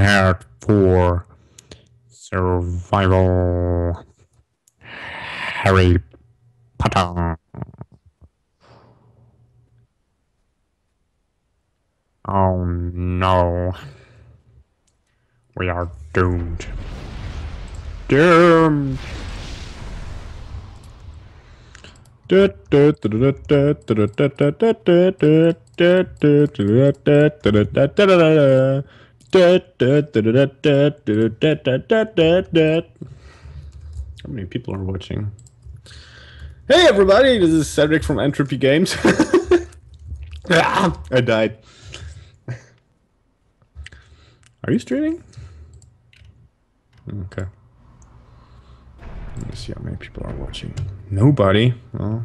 prepared for survival. Harry Potter. Oh no. We are doomed. Doomed. How many people are watching? Hey everybody, this is Cedric from Entropy Games. ah, I died. Are you streaming? Okay. Let me see how many people are watching. Nobody. Oh.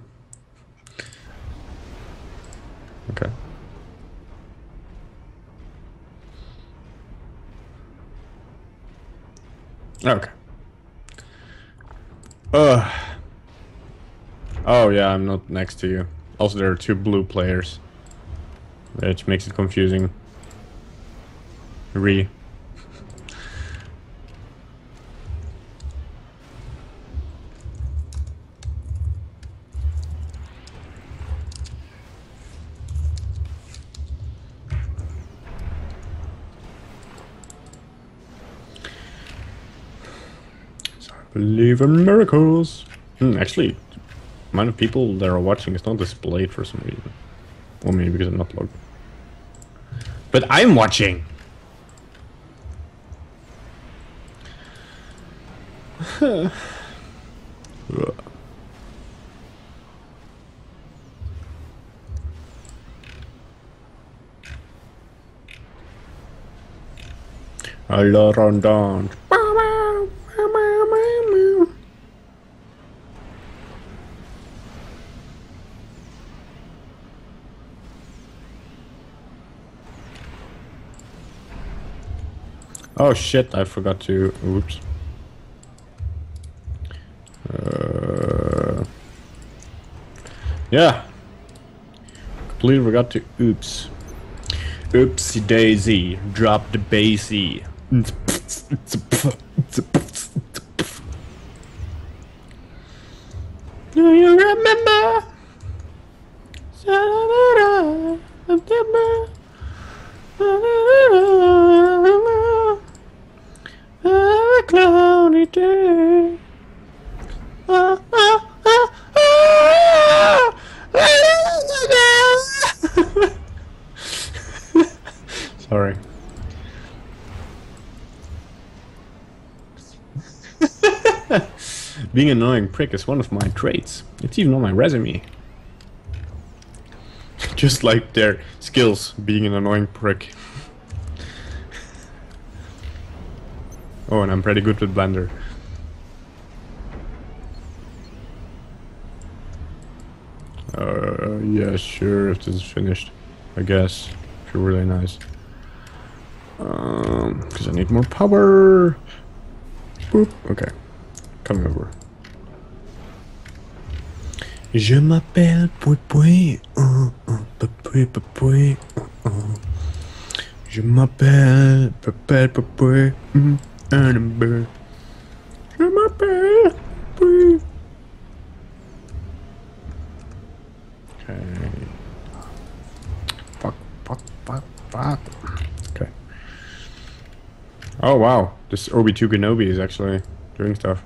Okay. Okay. Uh. Oh yeah, I'm not next to you. Also, there are two blue players, which makes it confusing. Re. Believe in miracles. Hmm, actually, amount of people that are watching is not displayed for some reason. Or maybe because I'm not logged. But I'm watching! Allah rondon. Oh shit, I forgot to... Oops. Uh, yeah. Completely forgot to... Oops. Oopsie daisy. Drop the bassy. Being an annoying prick is one of my traits. It's even on my resume. Just like their skills, being an annoying prick. Oh, and I'm pretty good with Blender. Uh, yeah, sure, if this is finished. I guess. You're really nice. Um, because I need more power. Boop. Okay. Coming over. Je m'appelle Pouy. Uh, uh, Pouy Pouy. Uh, uh. Je m'appelle Pouy Pouy. Mm. Je m'appelle Pouy. Okay. Fuck, fuck, fuck, fuck. Okay. Oh wow, this Obi-2 Kenobi is actually doing stuff.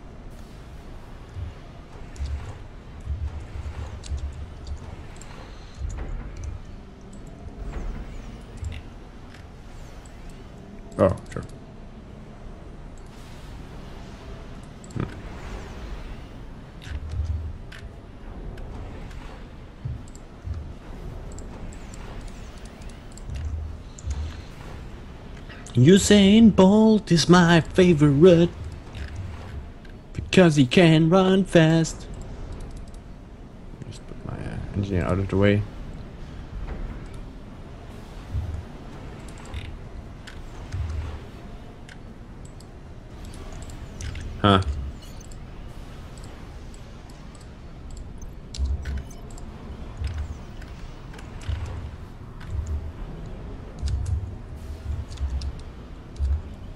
Oh, sure. Usain Bolt is my favorite because he can run fast. Just put my uh, engineer out of the way. Huh.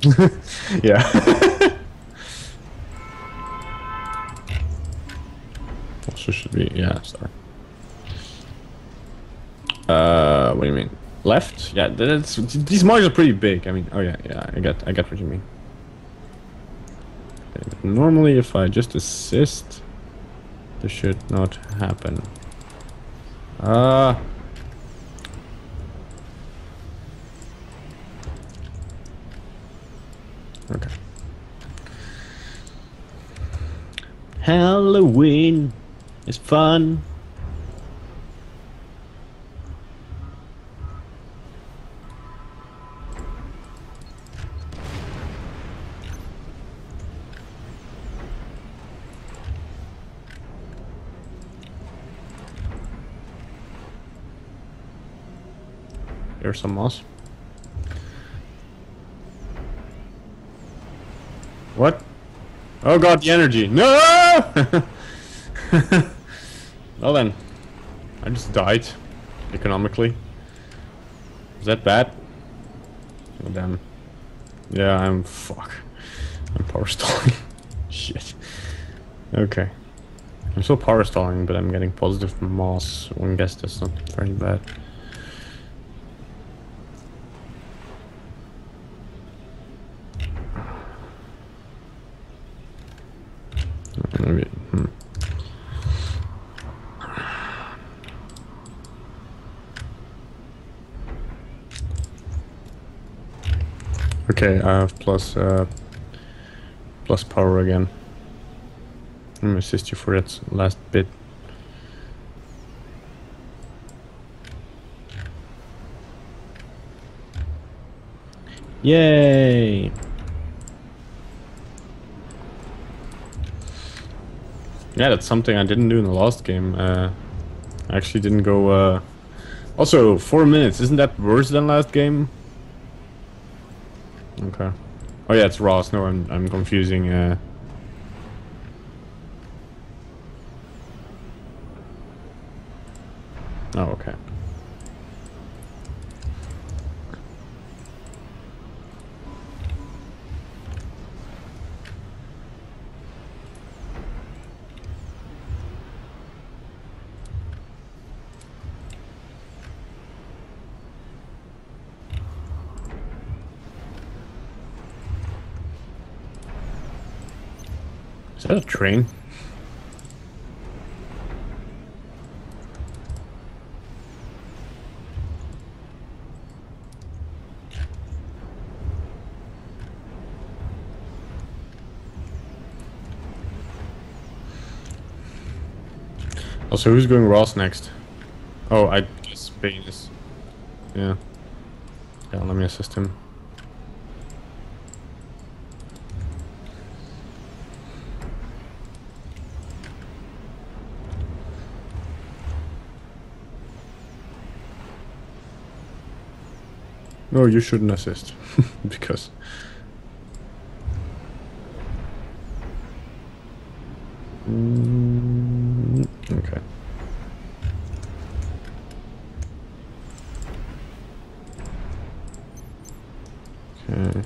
yeah. also should be yeah star. Uh, what do you mean? Left? Yeah, that's these marks are pretty big. I mean, oh yeah, yeah, I got I got what you mean. Normally, if I just assist, this should not happen. Uh Okay. Halloween is fun. Here's some moss. What? Oh god, the energy. No! well then. I just died. Economically. Is that bad? Oh damn. Yeah, I'm... fuck. I'm power stalling. Shit. Okay. I'm still power stalling, but I'm getting positive moss. One guess that's not very bad. Maybe. Hmm. Okay, I have plus uh, plus power again. Let me assist you for that last bit. Yay! Yeah, that's something I didn't do in the last game. Uh, I actually didn't go... Uh... Also, four minutes. Isn't that worse than last game? Oh yeah, it's Ross. No, I'm, I'm confusing... Uh... Oh, okay. That a train? Also, who's going Ross next? Oh, I guess Spain is. Yeah. Yeah, let me assist him. No, you shouldn't assist. because... Mm, okay. Okay.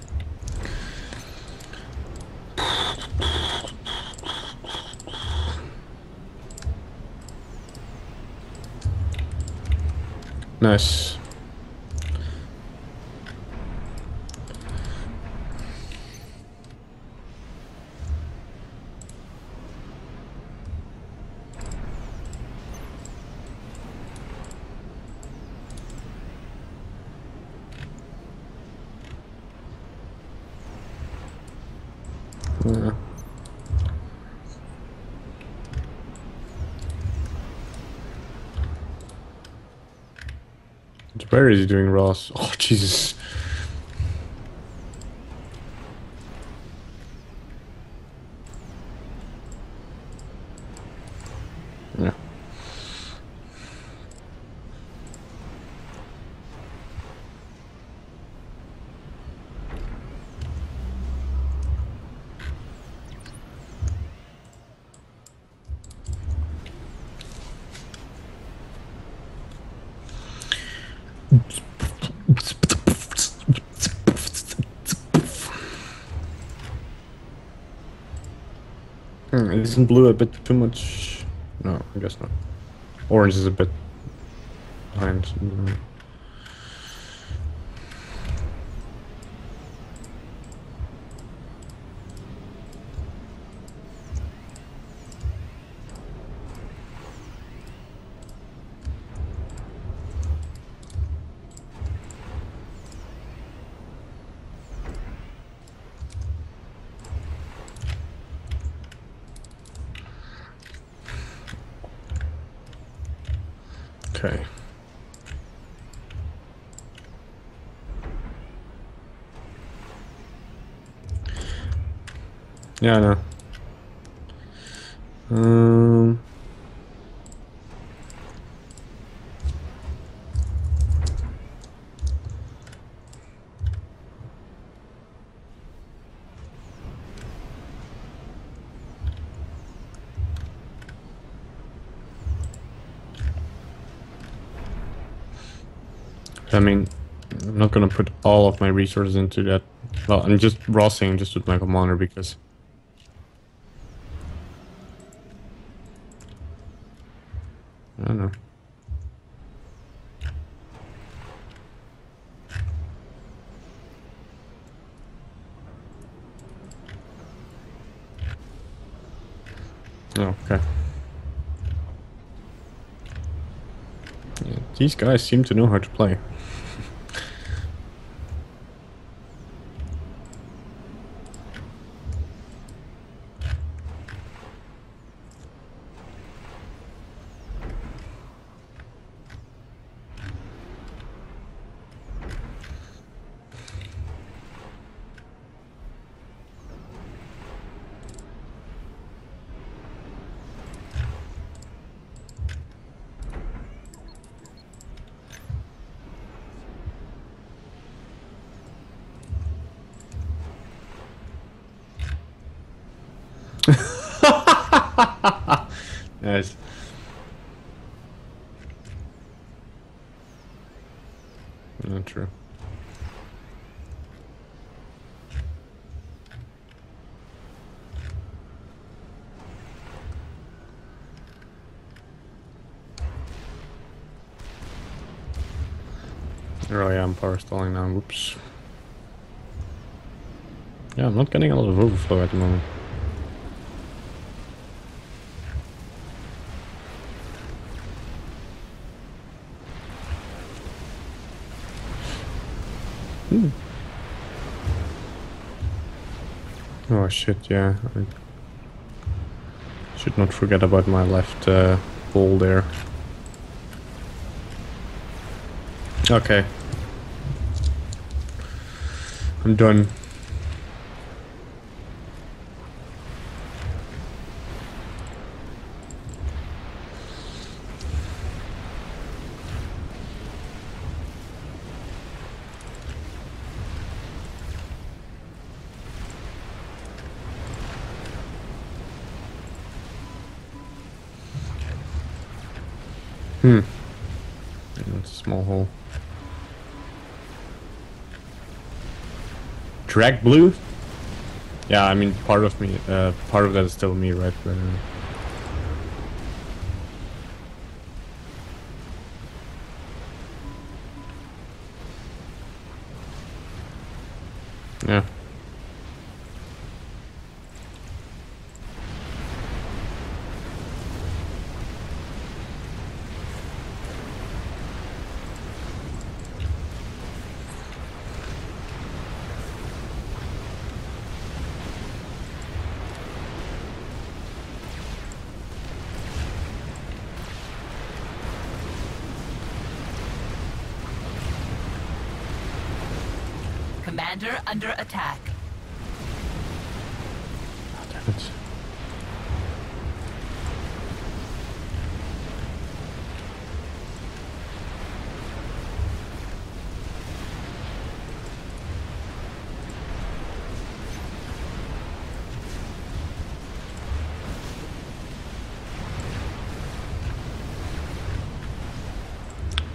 Nice. Yeah. Where is he doing Ross? Oh, Jesus. Hmm, isn't blue a bit too much? No, I guess not. Orange is a bit behind. Mm. Okay. Yeah, I know. Um. I mean, I'm not gonna put all of my resources into that. Well, I'm just rossing just with my commander because. I don't know. Oh, okay. Yeah, these guys seem to know how to play. nice. Not true. Here I am power stalling now, whoops. Yeah, I'm not getting a lot of overflow at the moment. Hmm. Oh shit, yeah. I should not forget about my left uh, ball there. Okay. I'm done. Hmm. That's a small hole. Drag blue? Yeah, I mean, part of me, uh, part of that is still me, right? But, uh,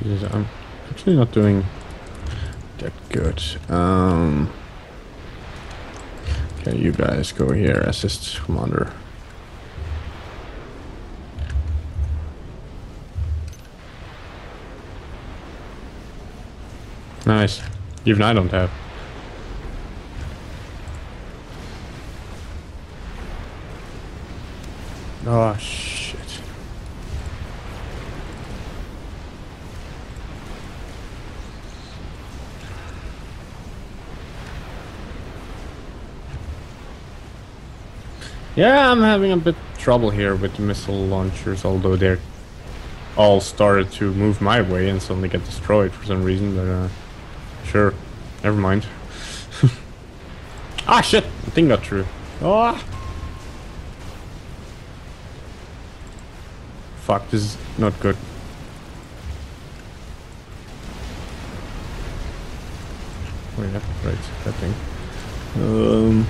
I'm actually not doing that good. Um, okay, you guys go here, assist commander. Nice. Even I don't have. Oh, shit. Yeah, I'm having a bit trouble here with the missile launchers, although they're all started to move my way and suddenly get destroyed for some reason, but uh, sure, never mind. ah shit, the thing got through. Ah! Fuck, this is not good. Oh yeah, right, that thing. Um...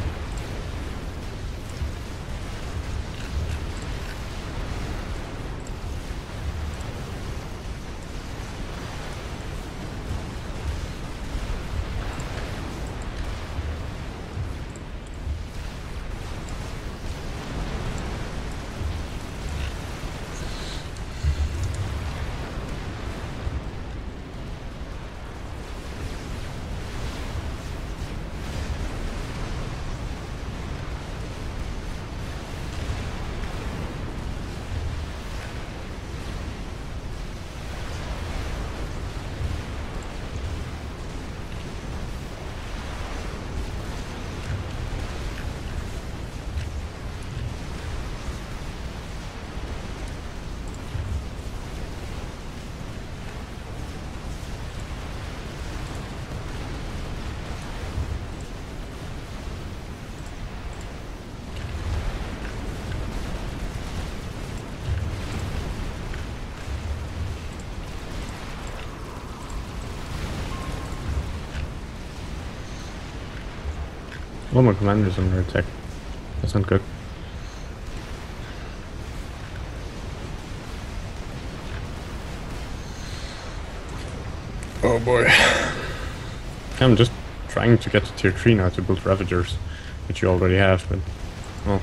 All more commanders under attack. That's not good. Oh boy. I'm just trying to get to tier 3 now to build Ravagers, which you already have, but... Well...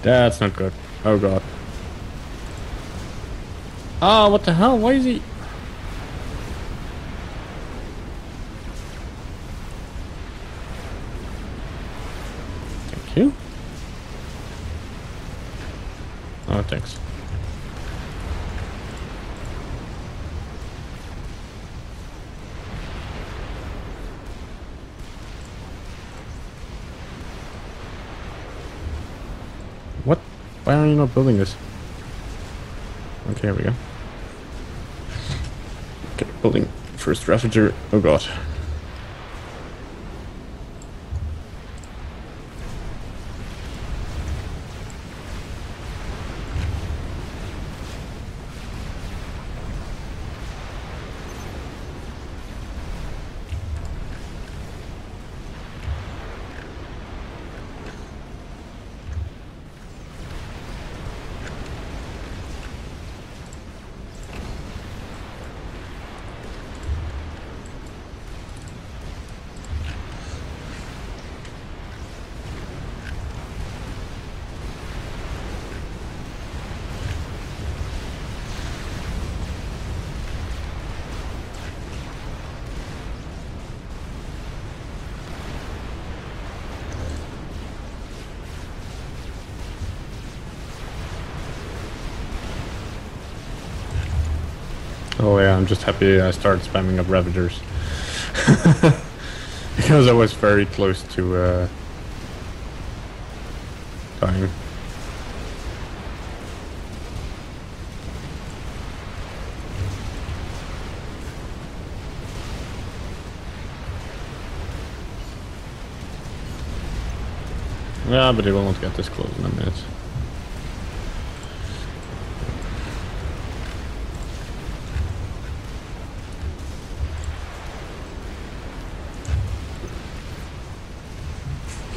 That's not good. Oh god. Oh, what the hell? Why is he... Thank you. Oh, thanks. What? Why are you not building this? Okay, here we go. Okay, building first Ravager. Oh god. Oh yeah, I'm just happy I started spamming up Ravagers. because I was very close to uh, dying. Yeah, but they will not get this close in a minute.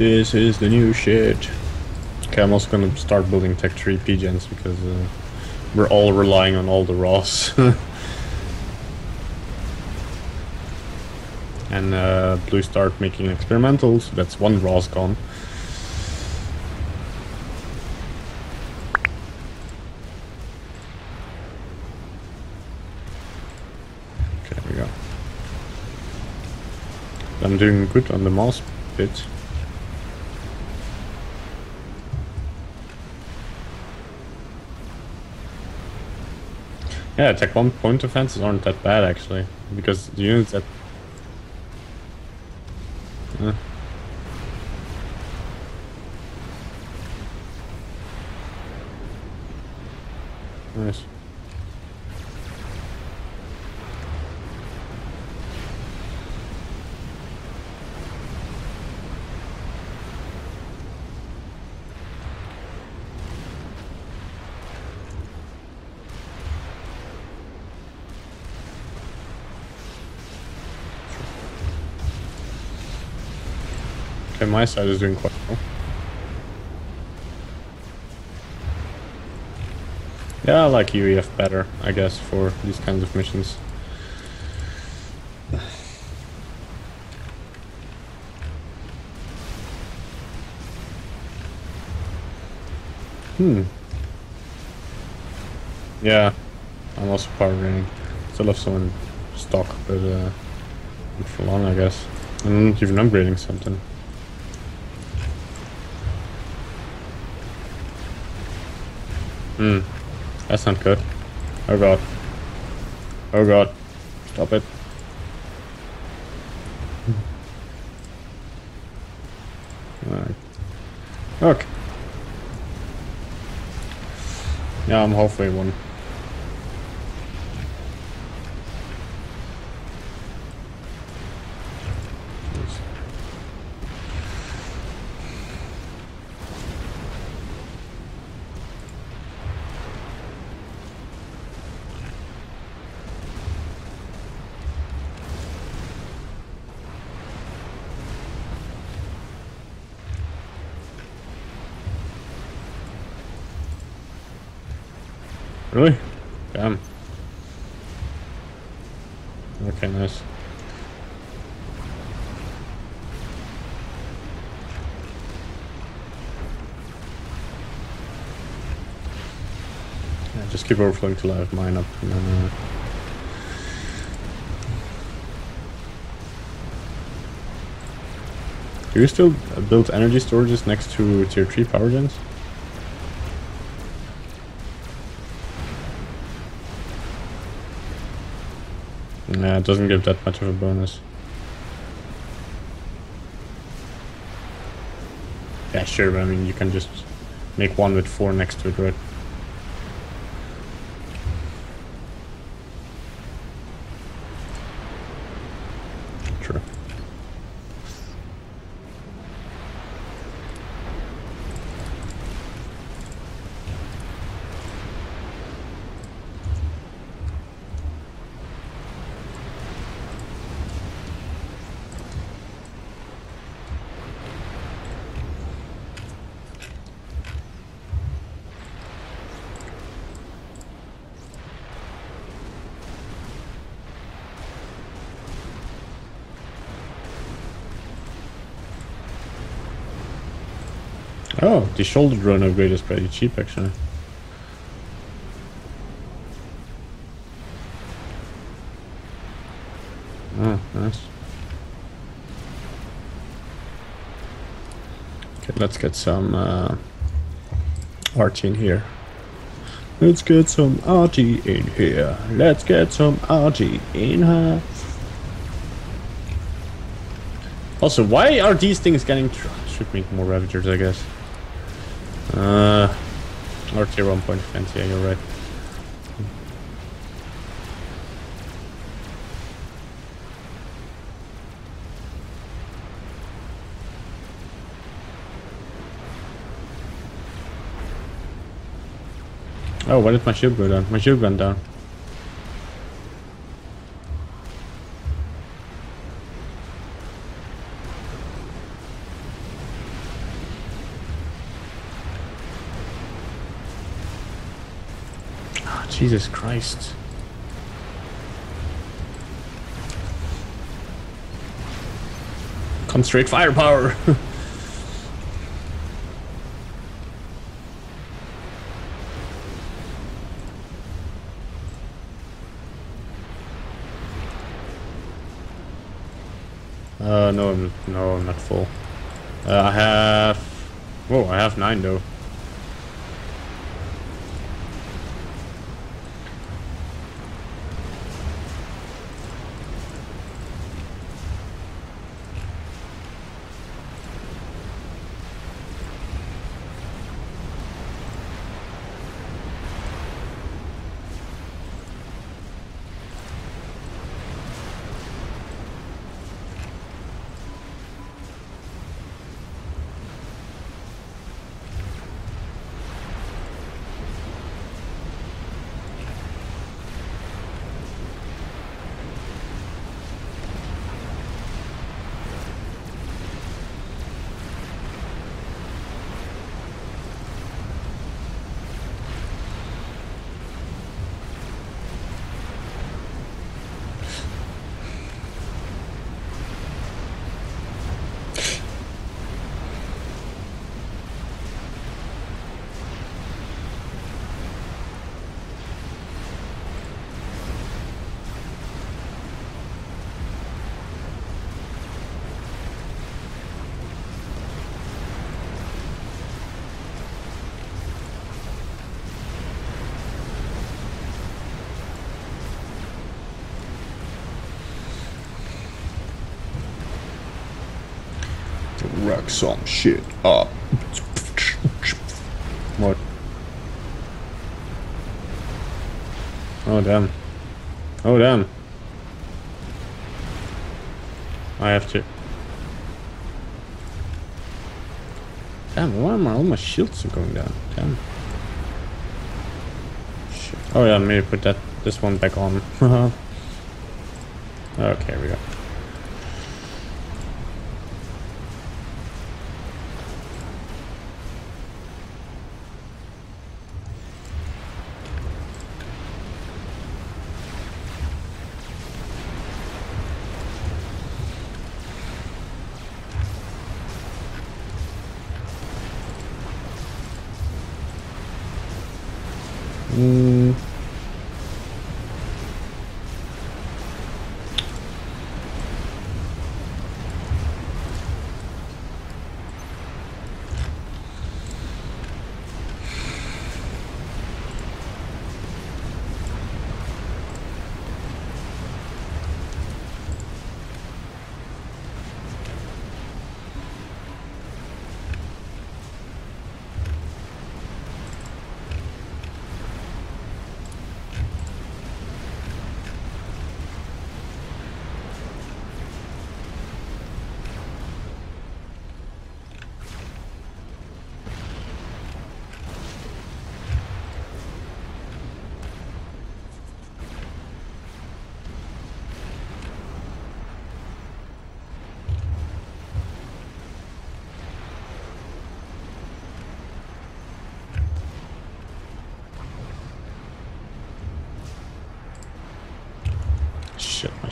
This is the new shit. Okay, I'm also gonna start building Tech 3 PGens because uh, we're all relying on all the RAWs. and uh, Blue start making experimentals. That's one RAW's gone. Okay, there we go. I'm doing good on the mouse bit. Yeah, tech one point defenses aren't that bad actually, because the units that. My side is doing quite well. Yeah, I like UEF better, I guess, for these kinds of missions. Hmm. Yeah, I'm also power draining. Still have some in stock, but uh, not for long, I guess. I'm even upgrading something. Hmm. That's not good. Oh god. Oh god. Stop it. Alright. Okay. Yeah, I'm halfway one. Keep overflowing till I mine up. And. Do you still build energy storages next to tier 3 power gens? Yeah, it doesn't give that much of a bonus. Yeah, sure, but I mean, you can just make one with four next to it, right? True. Oh, the shoulder drone upgrade is pretty cheap actually. Oh, nice. Okay, let's get some uh, in here. Let's get some RT in here. Let's get some RT in here. Also, why are these things getting... Should make more Ravagers, I guess. Uh, RT 1 defense, yeah, you're right. Oh, why did my shield go down? My shield went down. Jesus Christ. Come straight firepower. uh, no, I'm, no, I'm not full. Uh, I have... Whoa, I have nine though. Wreck some shit up. What? Oh damn. Oh damn. I have to. Damn, why am I all my shields are going down? Damn. Shit. Oh yeah, maybe put that this one back on. okay, we go.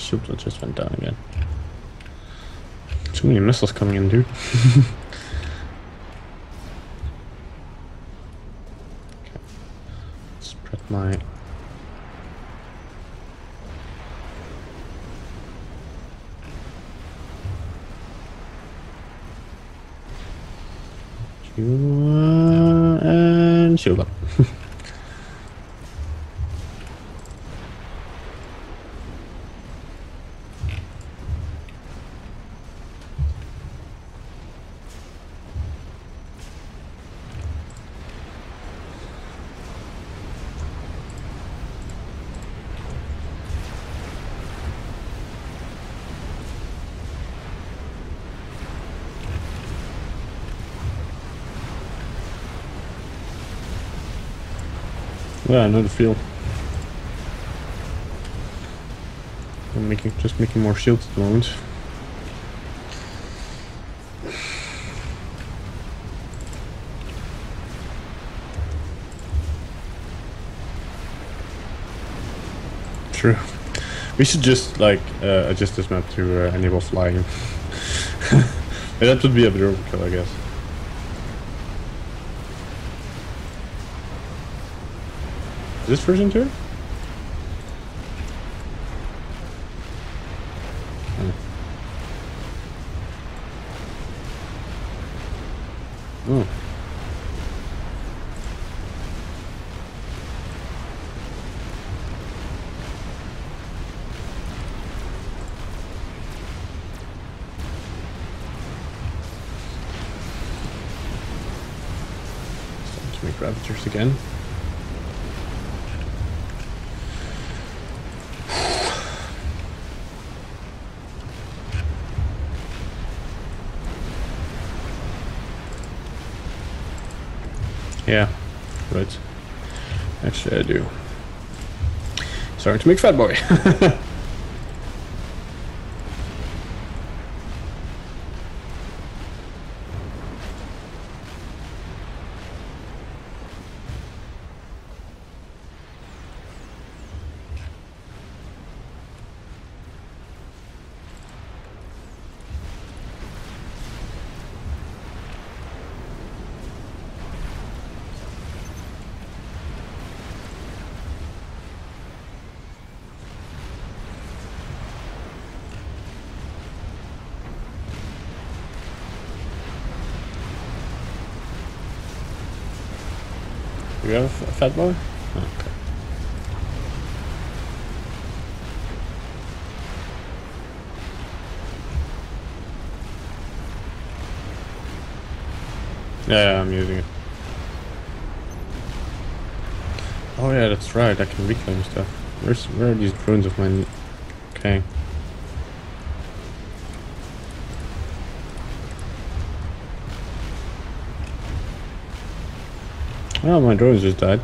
My shield just went down again. Too many missiles coming in, dude. okay. Spread my and shield up. Yeah, I know the feel. I'm making just making more shields at the moment. True. We should just like uh, adjust this map to uh, enable flying. That would be a bit overkill, I guess. This version 2? Oh. To make Ravagers again. Yeah, right. Actually, I do. Starting to make Fat Boy. Fat Boy? Okay. Yeah, yeah, I'm using it. Oh yeah, that's right. I can reclaim stuff. Where's where are these drones of mine? Okay. Oh, my drones just died.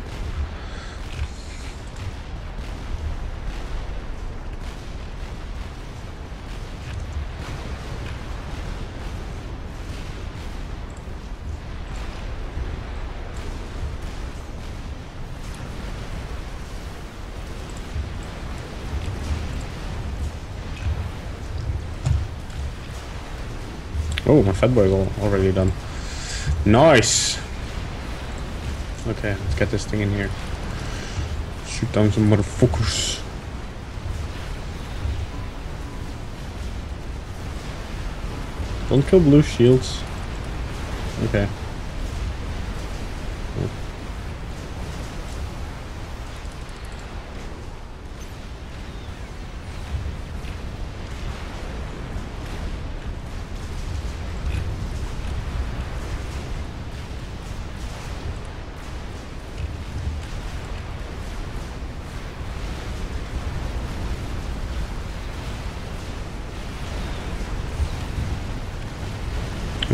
Oh, my fat boy already done. Nice. Okay, let's get this thing in here. Shoot down some motherfuckers. Don't kill blue shields. Okay. Cool.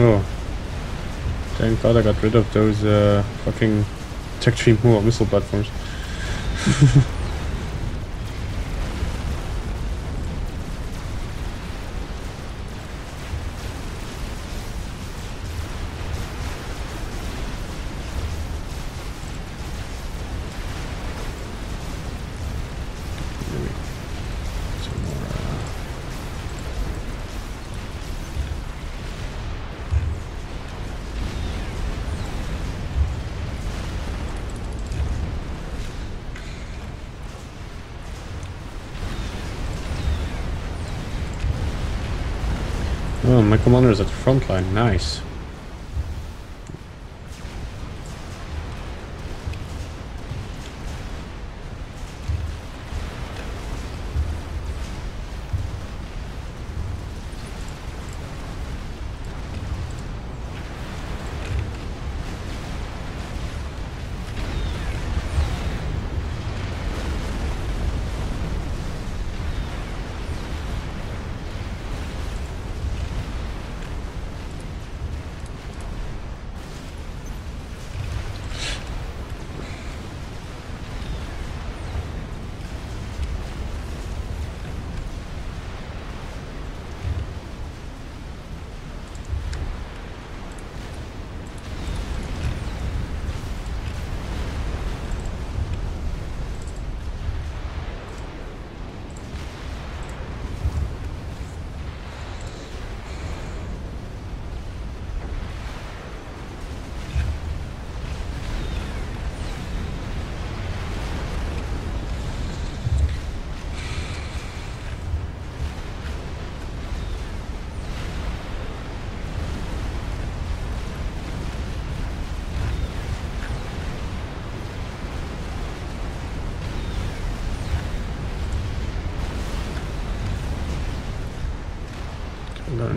Oh. God I got rid of those uh, fucking Tech Tree missile platforms. My commander is at the front line. Nice.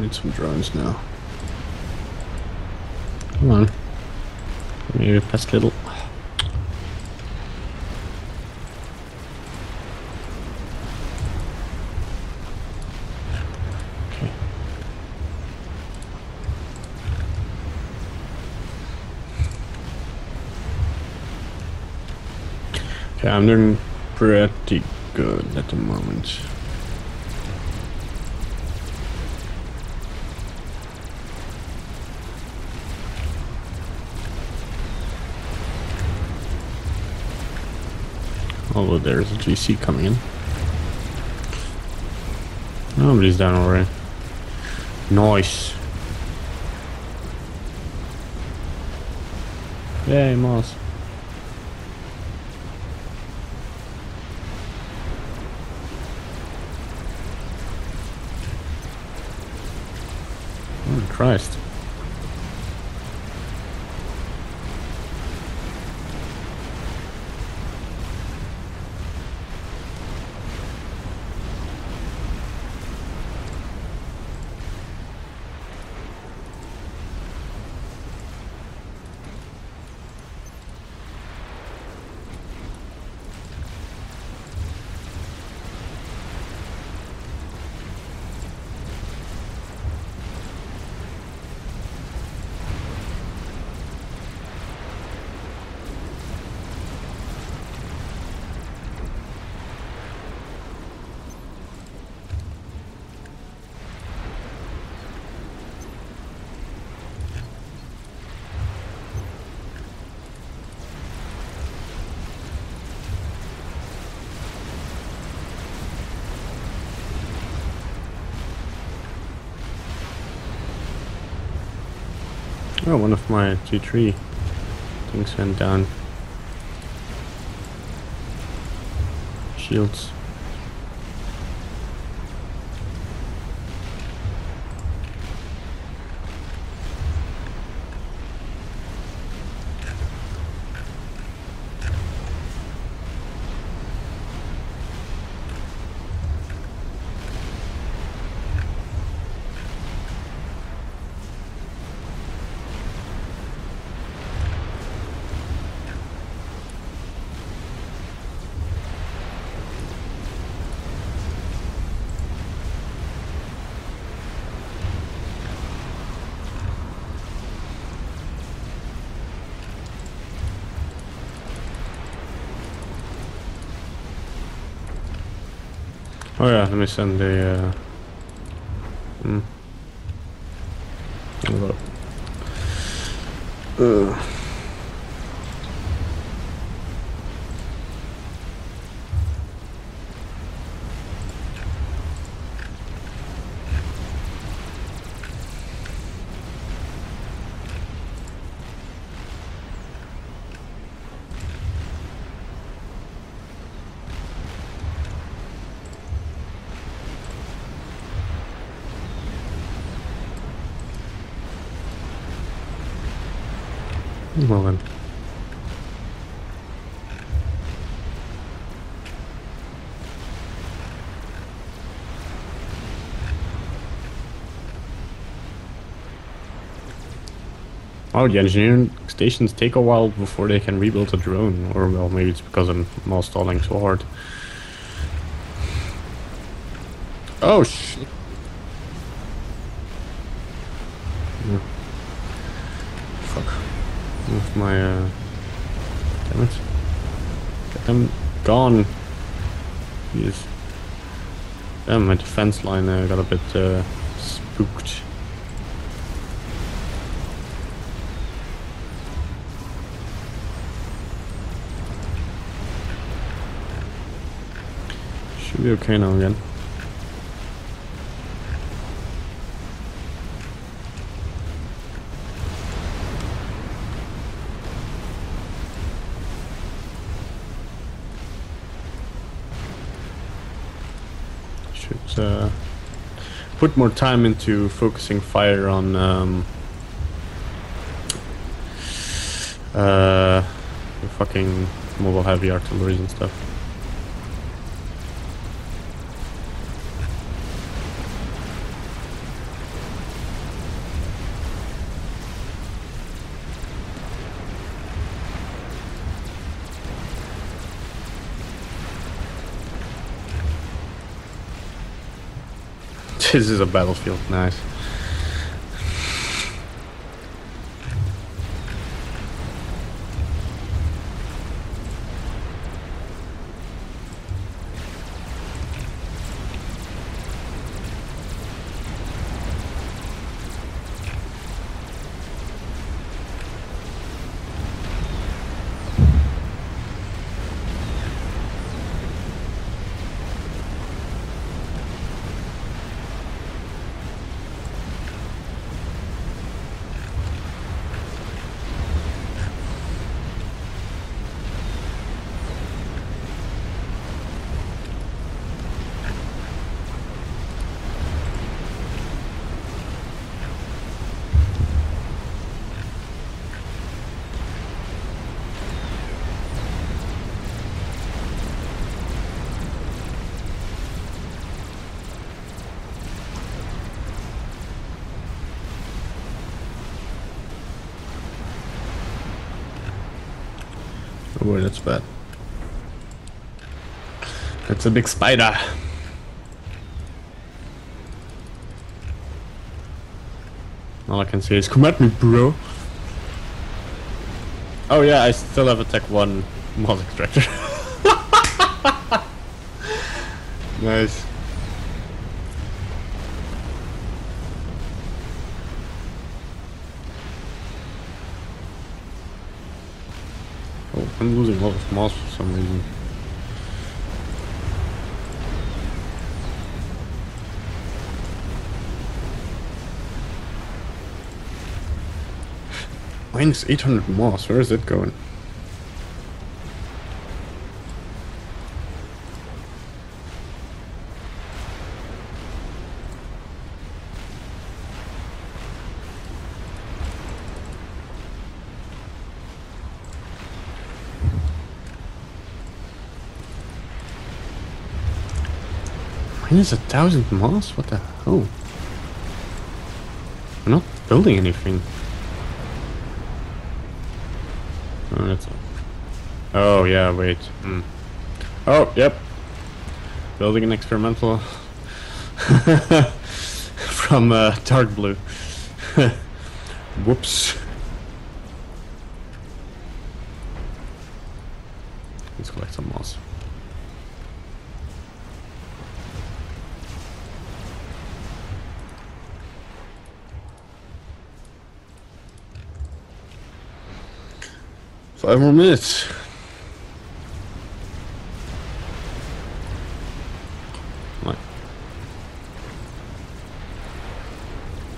Need some drones now. Come on. Maybe past little. Okay. Okay, I'm doing pretty good at the moment. Although there's a GC coming in. Nobody's down already. Nice. Yay, Moss. Oh, Christ. One of my T3 things went down. Shields. Oh yeah, let me send the. Uh, mm. Hold up. Uh. Well. Oh, the engineering stations take a while before they can rebuild a drone. Or, well, maybe it's because I'm more stalling so hard. Oh, shit. Yeah. Fuck. With my, uh... Damn it. Get them gone. Jeez. Damn, my defense line uh, got a bit, uh, spooked. Should be okay now again. Should uh, put more time into focusing fire on um, uh, fucking mobile heavy artillery and stuff. This is a battlefield. Nice. Oh boy, that's bad. That's a big spider. All I can say is, come at me, bro. Oh yeah, I still have attack one moss extractor. nice. Oh, I'm losing a lot of moss for some reason. Minus 800 moss, where is it going? Minus a thousand moss? What the hell? I'm not building anything. Oh, that's. Oh yeah, wait. Hmm. Oh, yep. Building an experimental from uh, dark blue. Whoops. Let's collect some moss. Five more minutes. What?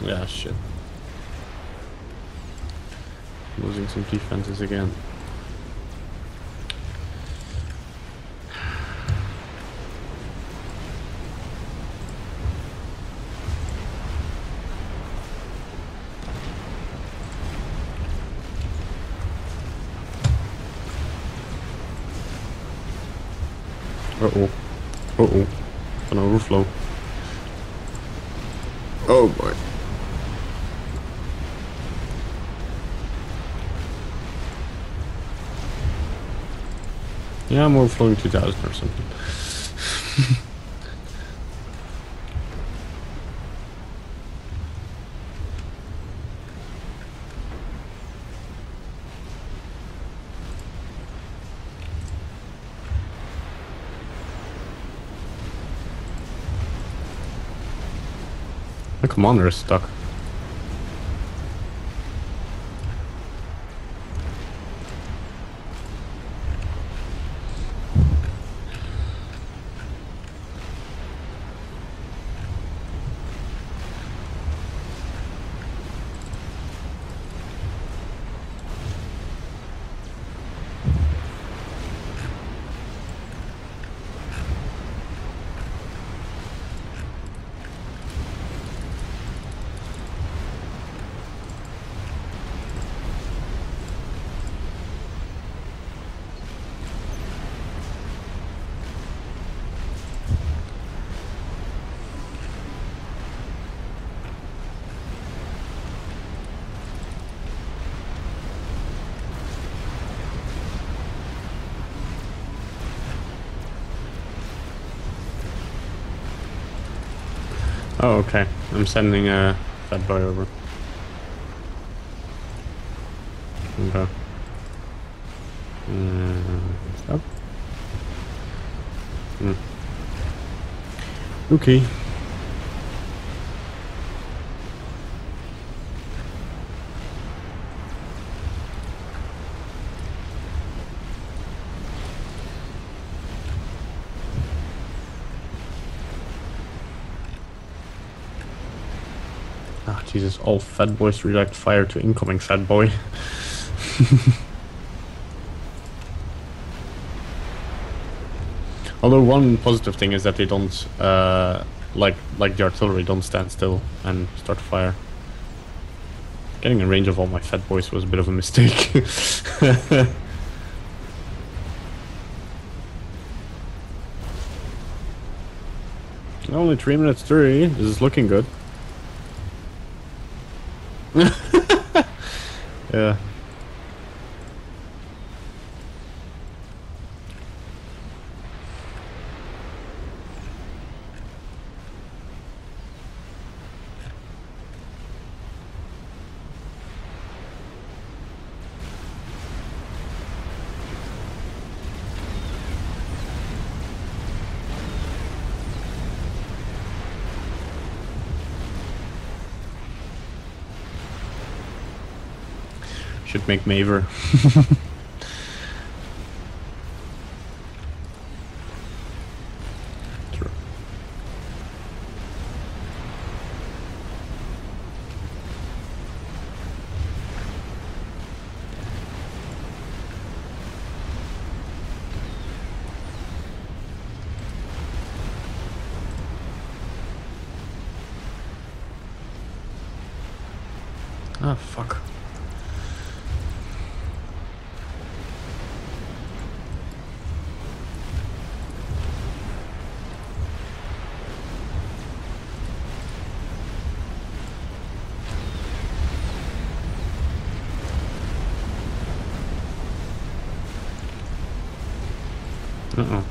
Yeah, shit. Losing some defenses again. Uh oh. Uh oh. An overflow. Oh boy. Yeah, I'm overflowing 2000 or something. Commander is stuck. Oh, okay. I'm sending a fat boy over. Okay. Uh, stop. Hmm. Okay. Jesus, all fat boys redirect fire to incoming fat boy. Although one positive thing is that they don't, uh, like like the artillery, don't stand still and start fire. Getting in range of all my fat boys was a bit of a mistake. Only 3 minutes 3, this is looking good. yeah. Should make Mavor. True. Ah, fuck. Uh-oh.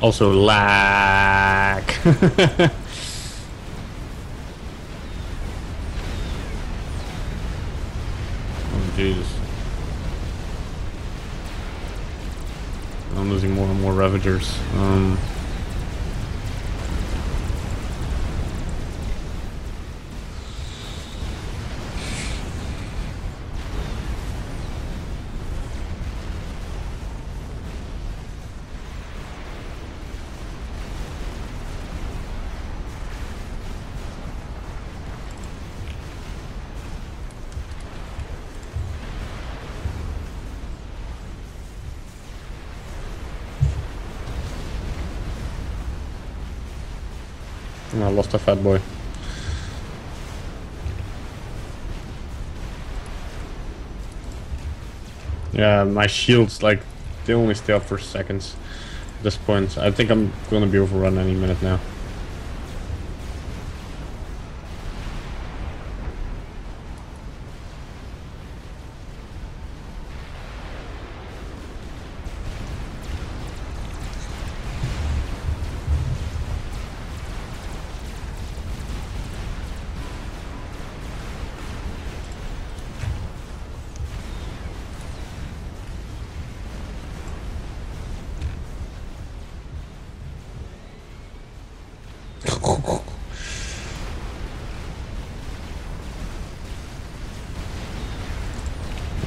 Also lag. oh Jesus. I'm losing more and more Ravagers. Um, I lost a fat boy. Yeah, my shields, like, they only stay up for seconds at this point. I think I'm gonna be overrun any minute now.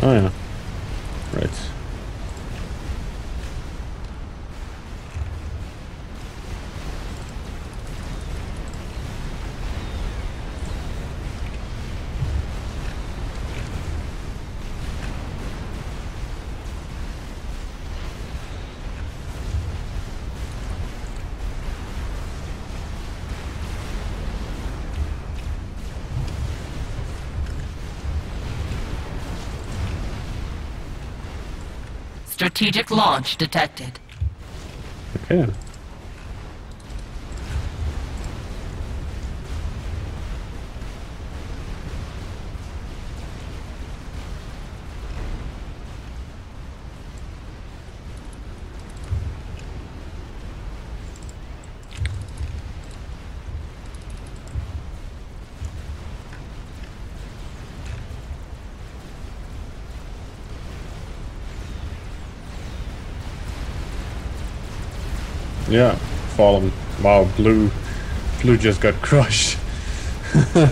Oh yeah. Right. Strategic launch detected. Okay. Yeah, fallen. Wow, blue, blue just got crushed. Ah,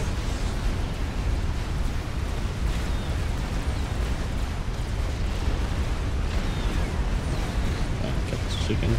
get this chicken.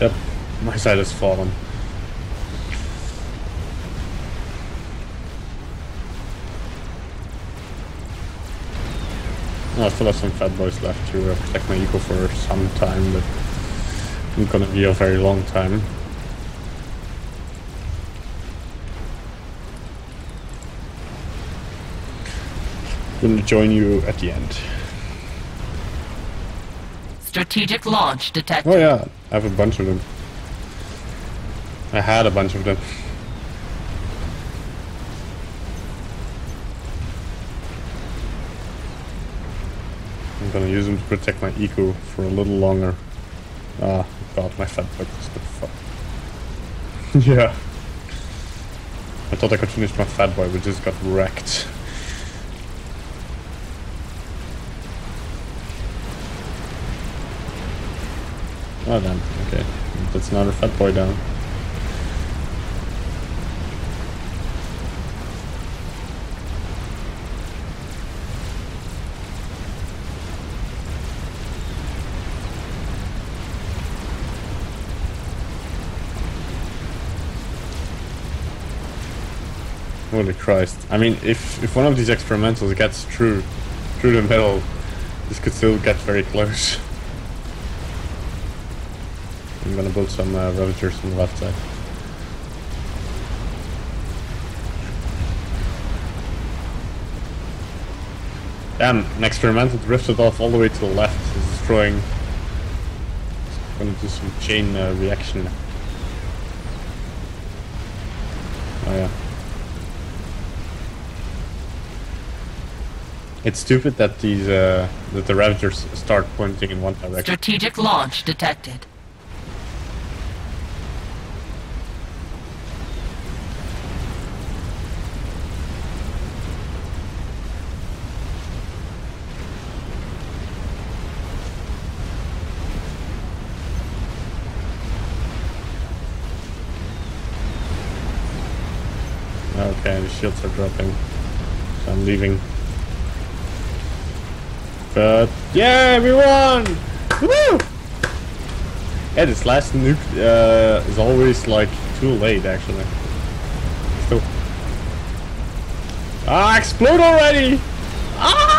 Yep, my side has fallen. I still have some fat boys left to uh, protect my eco for some time, but not gonna be a very long time. Gonna join you at the end. Strategic launch detected. Oh yeah, I have a bunch of them. I had a bunch of them. I'm gonna use them to protect my eco for a little longer. Ah, god, my fat bug is the fuck. yeah. I thought I could finish my fat boy, but just got wrecked. Oh damn, okay. That's another fat boy down. Holy Christ. I mean, if, if one of these experimentals gets through, through the middle, this could still get very close. I'm gonna build some uh, Ravagers on the left side. Damn, an experimental drifted off all the way to the left. Destroying. It's gonna do some chain uh, reaction. Oh yeah. It's stupid that these uh, that the Ravagers start pointing in one direction. Strategic launch detected. Okay, the shields are dropping. So I'm leaving. But yeah, won! Woo! Yeah, this last nuke uh, is always like too late actually. Still. Ah, explode already! Ah!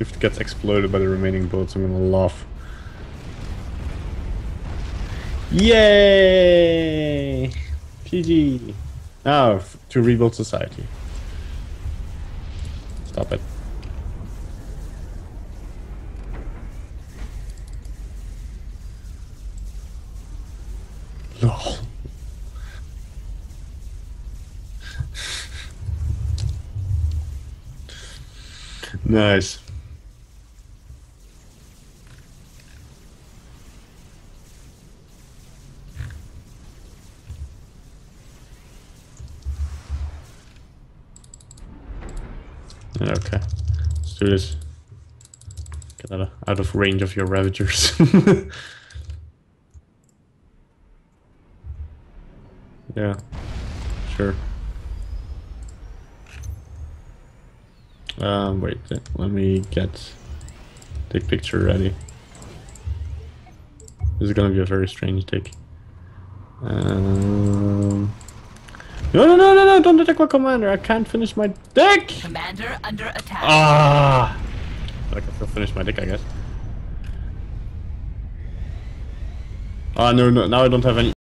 If it gets exploded by the remaining bullets, I'm gonna laugh. Yay! GG. Now to rebuild society. Stop it. Lol. nice. Okay, let's do this. Get out of, out of range of your ravagers. yeah, sure. Um, wait, let me get the picture ready. This is gonna be a very strange take. Um, no, no, no, no, no! Don't attack my commander. I can't finish my deck. Commander under attack. Ah! I can still finish my deck, I guess. Ah, no, no, now I don't have any